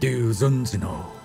Deus unsinal.